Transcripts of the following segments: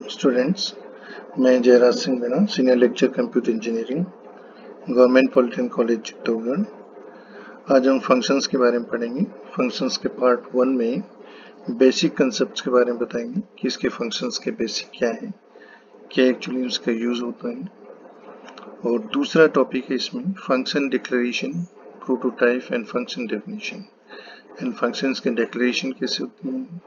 Students मैं Jairaj Singh Meena senior lecture computer engineering government polytechnic college Chittorgarh आज हम functions के बारे में पढ़ेंगे। फ़ंक्शंस के पार्ट वन में बेसिक कंसेप्ट के बारे में बताएँगे कि इसके फ़ंक्शंस के बेसिक क्या है, क्या एक्चुअली उसका यूज़ होता है। और दूसरा टॉपिक है इसमें function declaration prototype and function definition and functions के डिक्लेरेशन कैसे होती हैं?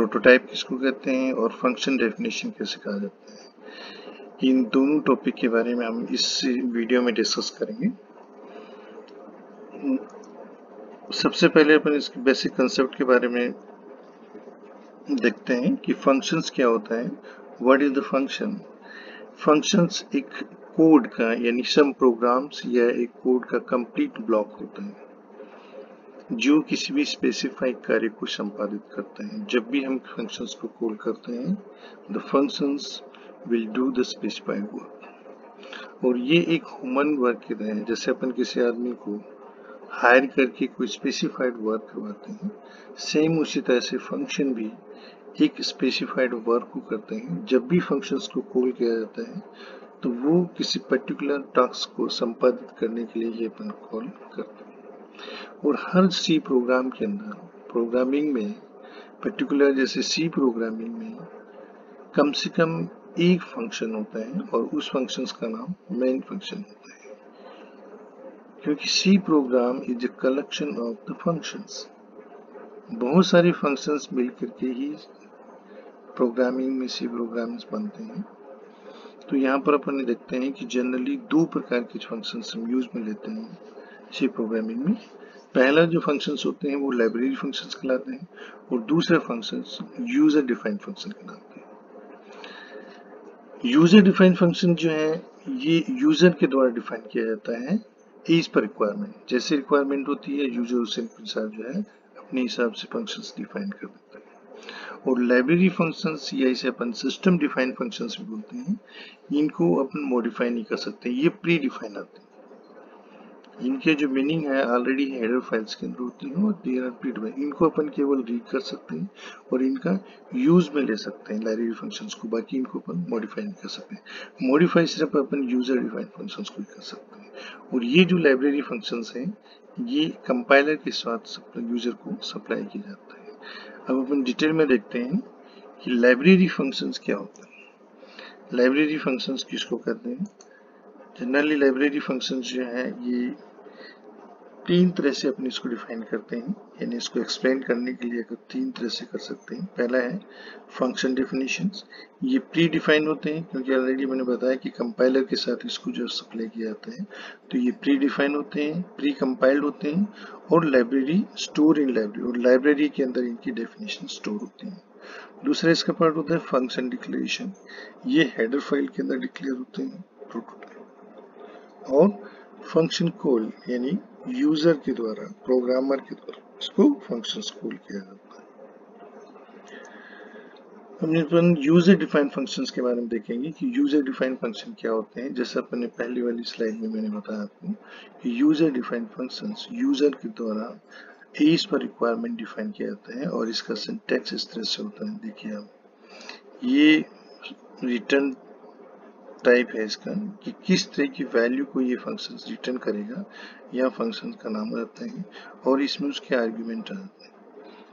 प्रोटोटाइप किसको कहते हैं और फ़ंक्शन डेफिनेशन कैसे कहा जाता है। इन दोनों टॉपिक के बारे में हम इस वीडियो में डिस्कस करेंगे। सबसे पहले अपन इसके बेसिक कंसेप्ट के बारे में देखते हैं कि फ़ंक्शंस क्या होता है। What is the function functions एक कोड का, यानी सम प्रोग्राम्स या एक कोड का कंप्लीट ब्लॉक होता है। जो किसी भी स्पेसिफाइड कार्य को संपादित करते हैं, जब भी हम फ़ंक्शंस को कॉल करते हैं the functions will do the specified work और ये एक ह्यूमन वर्क की तरह है, जैसे अपन किसी आदमी को हायर करके कोई स्पेसिफाइड वर्क करवाते हैं सेम उसी तरह से फ़ंक्शन भी एक स्पेसिफाइड वर्क को करते हैं। जब भी फ़ंक्शंस को कॉल किया जाता है तो वो किसी पर्टिकुलर टास्क को संपादित करने के लिए ये अपन कॉल करते हैं। और हर सी प्रोग्राम के अंदर प्रोग्रामिंग में पर्टिकुलर जैसे सी प्रोग्रामिंग में, कम से कम एक फ़ंक्शन होता है और उस फ़ंक्शन का नाम मेन फ़ंक्शन होता है। क्योंकि C program is a collection of the functions बहुत सारे फ़ंक्शंस मिलकर के ही प्रोग्रामिंग में सी प्रोग्राम्स बनते हैं। तो यहाँ पर अपन देखते हैं कि जनरली दो प्रकार के फ़ंक्शंस हम यूज़ में लेते हैं। सी प्रोग्रामिंग में। पहला जो फ़ंक्शंस होते हैं, वो लाइब्रेरी फ़ंक्शंस कहलाते हैं और दूसरे फ़ंक्शंस यूज़र डिफाइंड फ़ंक्शन कहलाते हैं यूज़र डिफाइंड फ़ंक्शन जो है, ये यूज़र के द्वारा डिफाइन किया जाता है एज पर रिक्वायरमेंट जैसे रिक्वायरमेंट होती है यूज़र उसे अनुसार जो है, अपने हिसाब से फ़ंक्शंस डिफाइन कर देता है। और लाइब्रेरी फ़ंक्शंस या इसे अपन सिस्टम डिफाइंड फ़ंक्शंस भी बोलते हैं, इनको अपन मॉडिफाई नहीं कर सकते, ये प्री डिफाइन आते हैं। इनके जो मीनिंग है ऑलरेडी हेडर फाइल्स के अंदर होती है और दे आर प्री डिफाइन इनको अपन केवल रीड कर सकते हैं और इनका यूज़ में ले सकते हैं लाइब्रेरी फ़ंक्शंस को, बाकी इनको अपन मॉडिफाई नहीं कर सकते। मॉडिफाई सिर्फ़ अपन यूज़र डिफाइंड फ़ंक्शंस को ही कर सकते हैं। और ये जो लाइब्रेरी फ़ंक्शंस हैं, ये कंपाइलर के साथ यूज़र को सप्लाई किया जाता है। अब अपन डिटेल में देखते हैं कि लाइब्रेरी फ़ंक्शंस क्या होते हैं। लाइब्रेरी फ़ंक्शंस किसको कहते हैं? जनरली लाइब्रेरी फ़ंक्शंस जो है, ये तीन तरह से अपने इसको डिफाइन करते हैं। यानी इसको एक्सप्लेन करने के लिए तीन तरह से कर सकते हैं। पहला है फ़ंक्शन डिफिनेशंस ये प्री डिफाइन होते हैं, क्योंकि ऑलरेडी मैंने बताया कि कंपाइलर के साथ इसको जो सप्लाई किया जाता है तो ये प्री डिफाइन होते हैं प्री कंपाइल्ड होते हैं, और लाइब्रेरी स्टोर इन लाइब्रेरी और लाइब्रेरी के अंदर इनकी डेफिनेशन स्टोर होती है। दूसरा इसका पार्ट होता है फ़ंक्शन डिक्लेरेशन ये हेडर फ़ाइल के अंदर डिक्लेयर होते हैं और फ़ंक्शन कॉल यानी यूज़र के द्वारा प्रोग्रामर के द्वारा, इसको फ़ंक्शन कॉल किया जाता है। हमने अपन यूज़र डिफाइन फ़ंक्शंस के बारे में देखेंगे कि यूज़र डिफाइन फ़ंक्शन क्या होते हैं। जैसे अपने पहली वाली स्लाइड में मैंने बताया आपको कि यूज़र डिफाइन फ़ंक्शंस यूज़र के द्वारा एज पर रिक्वायरमेंट डिफाइन किया जाता है और इसका सिंटेक्स इस तरह से होता है। देखिए आप, ये रिटर्न टाइप है इसका कि किस तरह की वैल्यू को ये फ़ंक्शन रिटर्न करेगा या फ़ंक्शन का नाम रहता है, और इसमें उसके आर्ग्यूमेंट रहते हैं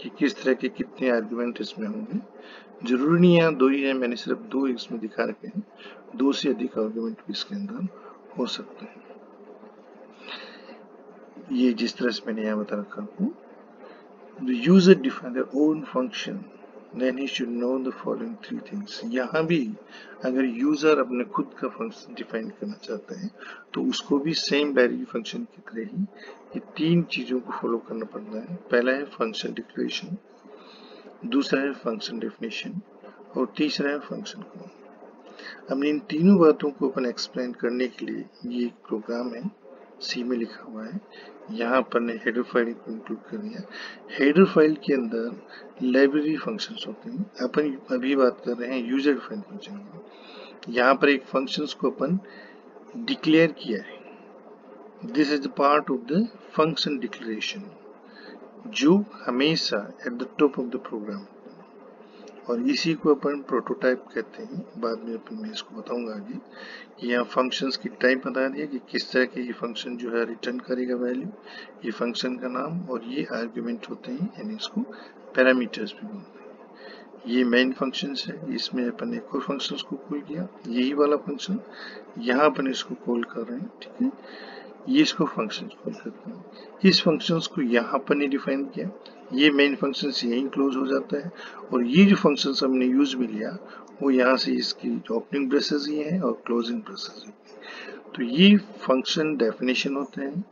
कि किस तरह के कितने आर्ग्यूमेंट इसमें होंगे। ज़रूरी नहीं यहाँ दो ही है, मैंने सिर्फ़ दो इसमें दिखा रखे हैं, दो से अधिक आर्ग्यूमेंट भी इसके अंदर हो सकते हैं। ये जिस तरह से मैंने यहाँ बता रखा हूँ user define own own function then he should know the following three यहाँ भी अगर यूज़र अपने खुद का फ़ंक्शन डिफाइन करना चाहता है तो उसको भी सेम लाइब्रेरी फ़ंक्शन की तरह ही ये तीन चीज़ों को फॉलो करना पड़ता है। पहला है फ़ंक्शन डिक्लेरेशन दूसरा है फ़ंक्शन डेफिनेशन और तीसरा है फ़ंक्शन कॉल हमने इन तीनों बातों को अपन एक्सप्लेन करने के लिए ये एक प्रोग्राम है सी में लिखा हुआ है। यहाँ पर ने हेडर फ़ाइल को इंक्लूड कर दिया हेडर फ़ाइल के अंदर लाइब्रेरी फ़ंक्शन होते हैं। अपन अभी बात कर रहे हैं यूज़र डिफाइंड फ़ंक्शन की। यहाँ पर एक फ़ंक्शन को अपन डिक्लेयर किया है। This is part of the function declaration जो हमेशा at the top of the program और इसी को अपन प्रोटोटाइप कहते हैं। बाद में अपन मैं इसको बताऊँगा आगे कि यहाँ फ़ंक्शंस की टाइप बता दिया कि किस तरह के ये फ़ंक्शन जो है रिटर्न करेगा वैल्यू ये फ़ंक्शन का नाम और ये आर्ग्यूमेंट होते हैं, यानी इसको पैरामीटर्स भी बोलते हैं। ये मेन फ़ंक्शन है, इसमें अपन एक और फ़ंक्शन को कॉल किया, यही वाला फ़ंक्शन यहाँ अपन इसको कॉल कर रहे हैं, ठीक है? ये इसको फ़ंक्शन कॉल करते हैं। इस फ़ंक्शंस को यहाँ पर नहीं डिफाइन किया। ये मेन फ़ंक्शन यहीं क्लोज हो जाता है। और ये जो फ़ंक्शन हमने यूज़ में लिया, वो यहाँ से इसकी ओपनिंग ब्रेसेस ही हैं और क्लोजिंग ब्रेसेस तो ये फ़ंक्शन डेफिनेशन होते हैं।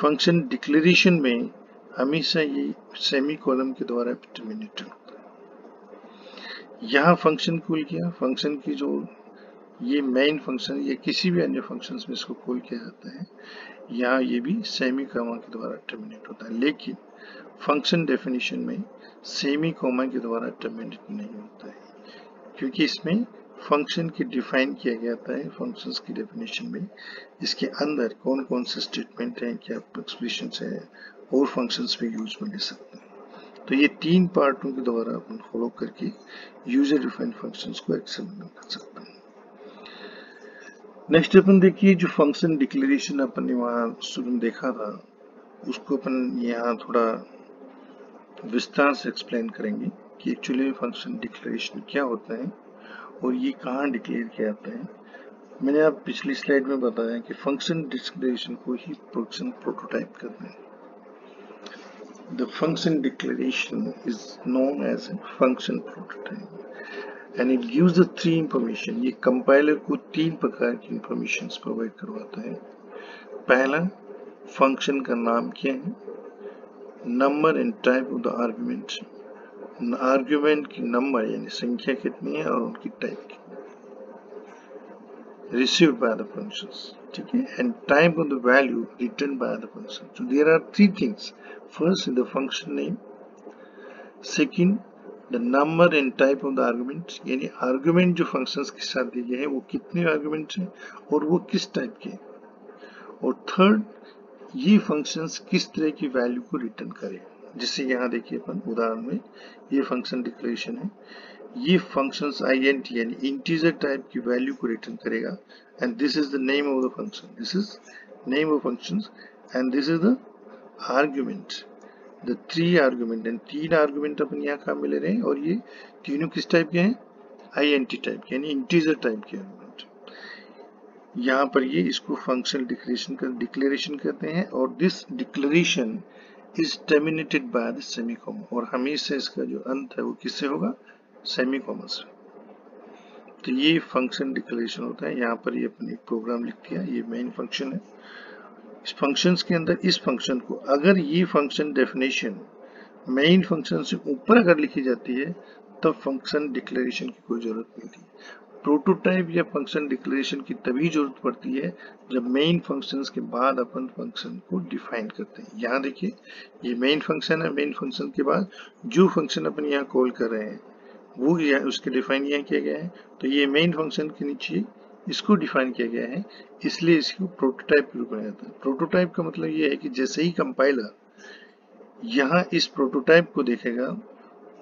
फ़ंक्शन डिक्लेरेशन में हमेशा ये सेमी कॉलम के द्वारा टर्मिनेटेड होता है। यहाँ फ़ंक्शन कॉल किया। फ़ंक्शन की जो ये मेन फ़ंक्शन या किसी भी अन्य फ़ंक्शन में इसको कॉल किया जाता है। यहाँ ये भी सेमी कॉमा के द्वारा टर्मिनेट होता है। लेकिन फ़ंक्शन डेफिनेशन में सेमी कॉमा के द्वारा टर्मिनेट नहीं होता है। क्योंकि इसमें फ़ंक्शन की डिफाइन किया गया है फ़ंक्शंस की डेफिनेशन में। इसके अंदर कौन कौन से स्टेटमेंट हैं, क्या एक्सप्रेशन है, और फ़ंक्शंस में यूज़ में ले सकते हैं। तो ये तीन पार्टों के द्वारा अपन फॉलो करके यूज़र डिफाइंड फ़ंक्शंस को एक्सेल कर सकते हैं। नेक्स्ट अपन देखिए जो फ़ंक्शन डिक्लेरेशन अपन ने वहाँ शुरू देखा था, उसको अपन यहाँ थोड़ा विस्तार से एक्सप्लेन करेंगे कि एक्चुअली फ़ंक्शन डिक्लेरेशन क्या होता है और ये कहाँ डिक्लेयर किया जाता है। मैंने आप पिछली स्लाइड में बताया कि फ़ंक्शन डिक्लेरेशन को ही फ़ंक्शन प्रोटोटाइप करते हैं। The function declaration is known as a function prototype यानी गिव द थ्री इंफॉर्मेशन ये कंपाइलर को तीन प्रकार की इंफॉर्मेशन प्रोवाइड करवाता है। पहला फ़ंक्शन का नाम क्या है? Number and type of the argument argument की नंबर यानी संख्या कितनी है और उनकी type receive by the function ठीक है? And time of the value return by the function there are three things first in the function name second the number and type of the argument यानी argument जो functions के साथ दिए हैं, वो कितने argument हैं और वो किस type के और third, ये functions किस तरह की value को return करें? जिससे यहाँ देखिए अपन उदाहरण में, ये फ़ंक्शन डिक्लेरेशन है। ये फ़ंक्शंस इंट यानी इंटीजर टाइप की वैल्यू को रिटर्न करेगा। And this is the name of the function this is name of function and this is the argument the three argument and तीन आर्ग्यूमेंट अपन यहाँ कहा मिले रहे हैं? और ये तीनों किस टाइप के हैं? आई एन टी टाइप के, यानी इंटीजर टाइप के आर्ग्यूमेंट यहाँ पर ये इसको फ़ंक्शन डिक्लेरेशन कर डिक्लेरेशन कहते हैं, और this declaration is terminated by the semicolon और हमेशा इसका जो अंत है वो किससे होगा? सेमीकोमा से. तो ये फ़ंक्शन डिक्लेरेशन होता है, यहाँ पर ये अपने प्रोग्राम लिख दिया, ये मेन फ़ंक्शन है। इस फ़ंक्शंस के अंदर, इस फ़ंक्शन को, अगर ये फ़ंक्शन डेफिनेशन मेन फ़ंक्शन से ऊपर अगर लिखी जाती है, तब फ़ंक्शन डिक्लेरेशन की कोई ज़रूरत नहीं थी प्रोटोटाइप या फ़ंक्शन डिक्लेरेशन की तभी ज़रूरत पड़ती है, जब मेन फ़ंक्शंस के बाद अपन फ़ंक्शन को डिफाइन करते हैं। यहाँ देखिए, ये मेन फ़ंक्शन है मेन फ़ंक्शन के बाद जो फ़ंक्शन अपन यहाँ कॉल कर रहे हैं, वो उसके डिफाइन यहाँ किया गया है। तो ये मेन फ़ंक्शन के नीचे इसको डिफाइन किया गया है, इसलिए इसको प्रोटोटाइप के रूप में जाता है। प्रोटोटाइप का मतलब ये है कि जैसे ही कंपाइलर यहाँ इस प्रोटोटाइप को देखेगा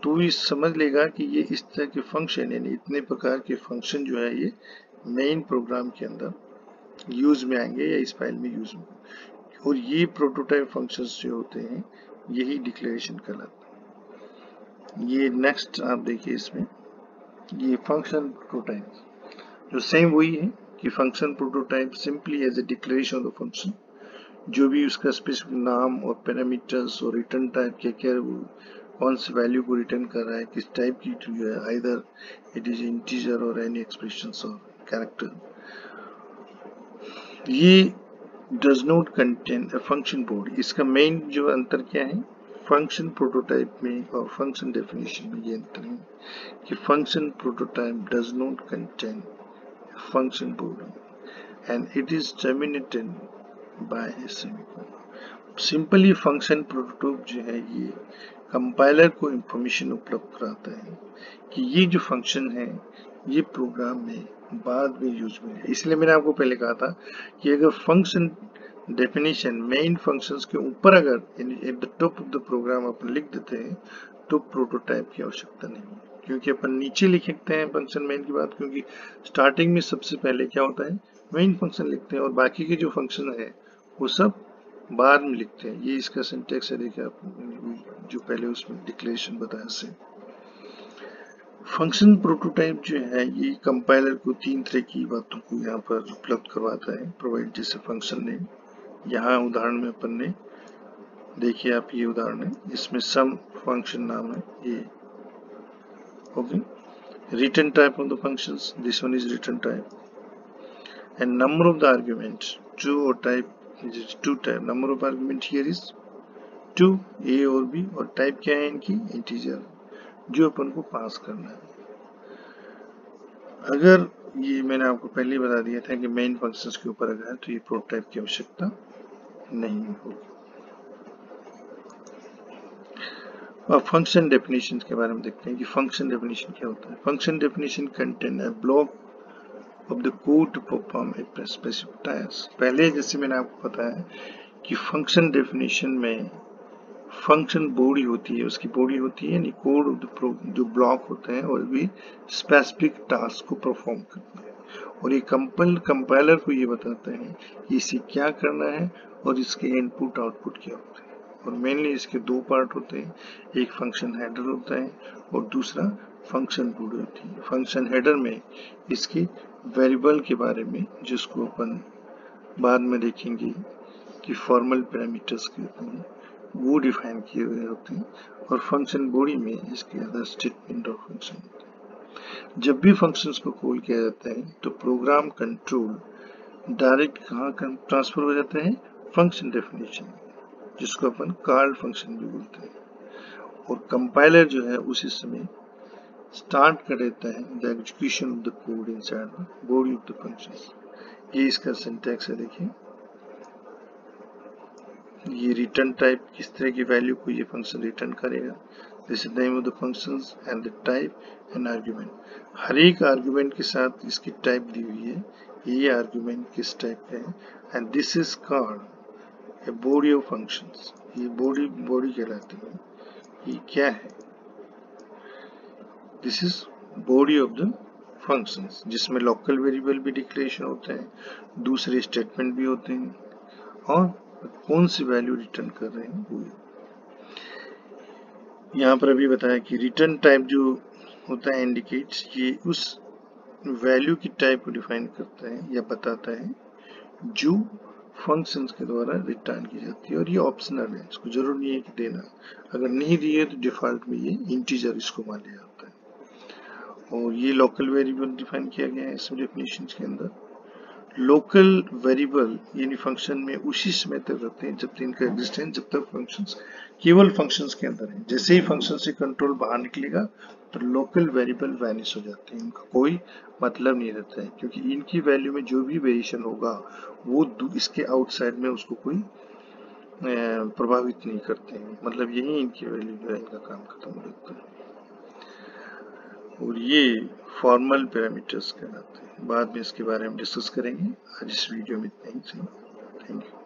तो ये समझ लेगा कि ये इस तरह के फ़ंक्शन यानी इतने प्रकार के फ़ंक्शन जो है ये मेन प्रोग्राम के अंदर यूज़ में आएँगे या इस फ़ाइल में यूज़ में। और ये प्रोटोटाइप फ़ंक्शंस जो होते हैं, यही डिक्लेरेशन कहलाते हैं। ये नेक्स्ट आप देखिए इसमें, ये फ़ंक्शन प्रोटोटाइप जो सेम वही है कि function prototype simply as a declaration of function जो भी उसका स्पेसिफिक नाम और पैरामीटर्स और रिटर्न टाइप क्या क्या वो कौन सी वैल्यू को रिटर्न कर रहा है, किस टाइप की जो है आइदर इट इज़ इंटीजर और एनी एक्सप्रेशन और कैरेक्टर ये does not contain a function body इसका मेन जो अंतर क्या है? फ़ंक्शन प्रोटोटाइप में और फ़ंक्शन डेफिनेशन में ये अंतर है कि function prototype does not contain body and it is terminated by a semicolon simply function prototype जो है ये कंपाइलर को इंफॉर्मेशन उपलब्ध कराता है कि ये जो फ़ंक्शन है, ये प्रोग्राम में बाद में यूज़ में है। इसलिए मैंने आपको पहले कहा था कि अगर फ़ंक्शन डेफिनेशन मेन फ़ंक्शंस के ऊपर अगर at the top of the program आप लिख देते हैं तो प्रोटोटाइप की आवश्यकता नहीं है। क्योंकि अपन नीचे लिखते हैं फ़ंक्शन मेन की बात, क्योंकि स्टार्टिंग में सबसे पहले क्या होता है? मेन फ़ंक्शन लिखते हैं और बाकी के जो फ़ंक्शन है, वो सब बाद में लिखते हैं। ये इसका सिंटेक्स है, देखिए आप, जो पहले उसमें डिक्लेरेशन बताया से। फ़ंक्शन प्रोटोटाइप जो है, ये कंपाइलर को तीन तरह की बातों को यहाँ पर उपलब्ध करवाता है प्रोवाइड जैसे फ़ंक्शन नेम यहाँ उदाहरण में अपन ने, देखिए आप ये उदाहरण है, इसमें सम फ़ंक्शन नाम है, ये okay return type of the functions this one is return type and number of the arguments two और type is two type number of argument here is two A और बी और टाइप क्या है इनकी? Integer जो अपन को पास करना है। अगर ये मैंने आपको पहले बता दिया था कि मेन फ़ंक्शंस के ऊपर अगर है तो ये प्रोटोटाइप की आवश्यकता नहीं होगी। अब फ़ंक्शन डेफिनेशन के बारे में देखते हैं कि फ़ंक्शन डेफिनेशन क्या होता है। फ़ंक्शन डेफिनेशन कंटेन है block of the code to perform a specific task पहले जैसे मैंने आपको बताया कि फ़ंक्शन डेफिनेशन में फ़ंक्शन बॉडी होती है, उसकी बॉडी होती है, यानी कोड जो ब्लॉक होते हैं, और भी स्पेसिफिक टास्क को परफॉर्म करते हैं। और ये कंपल कंपाइलर को ये बताते हैं कि इसे क्या करना है और इसके इनपुट आउटपुट क्या होते हैं। और मेनली इसके दो पार्ट होते हैं। एक फ़ंक्शन हेडर होता है और दूसरा फ़ंक्शन बॉडी होती है। फ़ंक्शन हेडर में इसके वेरिएबल के बारे में जिसको अपन बाद में देखेंगे कि फॉर्मल पैरामीटर्स के हैं वो डिफाइन किए हुए होते हैं और फ़ंक्शन बॉडी में इसके अंदर स्टेटमेंट और फ़ंक्शन जब भी फ़ंक्शंस को कॉल किया जाता है तो प्रोग्राम कंट्रोल डायरेक्ट कहाँ ट्रांसफ़र हो जाता है? फ़ंक्शन डेफिनेशन जिसको अपन कार्ड फ़ंक्शन भी बोलते हैं। और कंपाइलर जो है, उसी समय स्टार्ट कर देता है the execution of the code inside the body of the function ये इसका सिंटैक्स है, देखिए। ये रिटर्न टाइप किस तरह की वैल्यू को ये फ़ंक्शन रिटर्न करेगा। This is name of the functions and the type and argument हर एक आर्गुमेंट के साथ इसकी टाइप दी हुई है। ये आर्गुमेंट किस टाइप का है? And this is called a body of functions ये बॉडी बॉडी कहलाती है। ये क्या है? This is body of the functions जिसमें लोकल वेरिएबल भी डिक्लेरेशन होते हैं, दूसरे स्टेटमेंट भी होते हैं, और कौन सी वैल्यू रिटर्न कर रहे हैं, वो यहाँ पर अभी बताया कि रिटर्न टाइप जो होता है इंडिकेट्स ये उस वैल्यू की टाइप को डिफाइन करता है, या बताता है, जो फ़ंक्शंस के द्वारा रिटर्न की जाती है और ये ऑप्शनल है, इसको ज़रूर नहीं है कि देना अगर नहीं दिए तो डिफ़ॉल्ट में ये इंटीजर इसको मान लिया जाता है। और ये लोकल वेरिएबल डिफाइन किया गया है इसमें डेफिनेशन के अंदर। लोकल वेरिएबल यानी फ़ंक्शन में उसी समय तक रहते हैं जब तक इनका एग्जिस्टेंस जब तक फ़ंक्शंस केवल फ़ंक्शंस के अंदर है। जैसे ही फ़ंक्शन से कंट्रोल बाहर निकलेगा तो लोकल वेरिएबल वैनिश हो जाते हैं। इनका कोई मतलब नहीं रहता है, क्योंकि इनकी वैल्यू में जो भी वेरिएशन होगा, वो इसके आउटसाइड में उसको कोई प्रभावित नहीं करते हैं। मतलब यही इनकी वैल्यू जो है, इनका काम खत्म हो जाता है। और ये फॉर्मल पैरामीटर्स कहलाते हैं। बाद में इसके बारे में डिस्कस करेंगे। आज इस वीडियो में इतना ही। Thank you